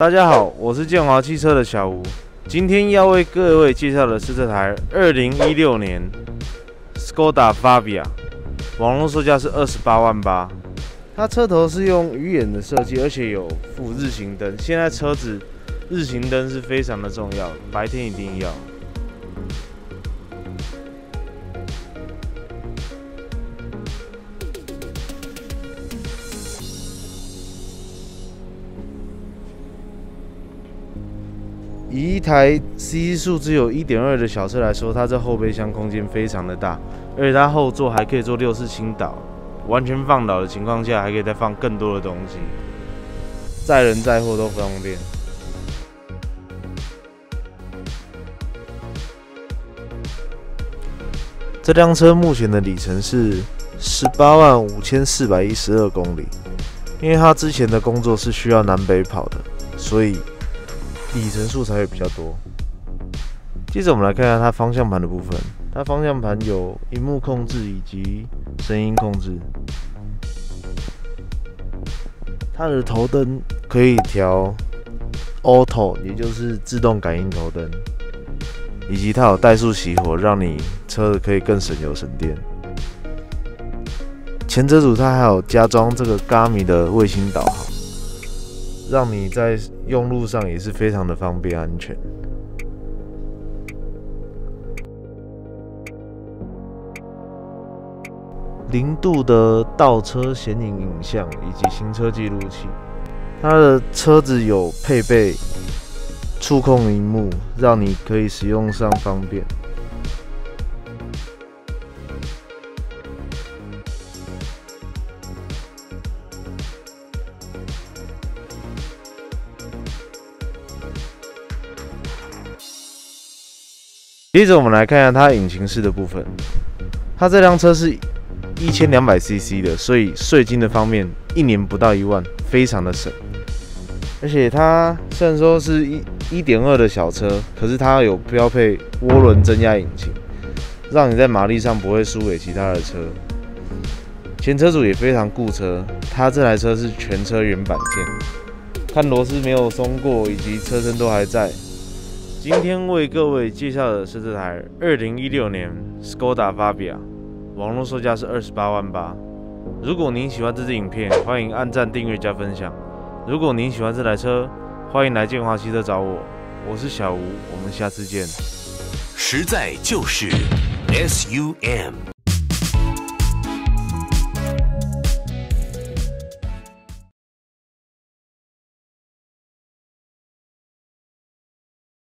大家好，我是建华汽车的小吴。今天要为各位介绍的是这台二零一六年 Skoda Fabia，网络售价是二十八万八。它车头是用鱼眼的设计，而且有副日行灯。现在车子日行灯是非常的重要，白天一定要。以一台 C 数只有一点二的小车来说，它这后备箱空间非常的大，而且它后座还可以做六次倾倒，完全放倒的情况下，还可以再放更多的东西，载人载货都方便。这辆车目前的里程是十八万五千四百一十二公里，因为它之前的工作是需要南北跑的，所以。里程数才会比较多。接着我们来看一下它方向盘的部分，它方向盘有荧幕控制以及声音控制。它的头灯可以调 Auto，也就是自动感应头灯，以及它有怠速熄火，让你车子可以更省油省电。前车主它还有加装这个 g a m i 的卫星导航。让你在用路上也是非常的方便安全。零度的倒车显影影像以及行车记录器，它的车子有配备触控荧幕，让你可以使用上方便。接着我们来看一下它引擎室的部分。它这辆车是一千两百 CC 的，所以税金的方面一年不到一万，非常的省。而且它虽然说是一一点二的小车，可是它有标配涡轮增压引擎，让你在马力上不会输给其他的车。前车主也非常顾车，他这台车是全车原版件，看螺丝没有松过，以及车身都还在。今天为各位介绍的是这台二零一六年 Skoda Fabia，网络售价是二十八万八。如果您喜欢这支影片，欢迎按赞、订阅、加分享。如果您喜欢这台车，欢迎来建华汽车找我，我是小吴，我们下次见。实在就是 SUM。